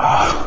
Ah.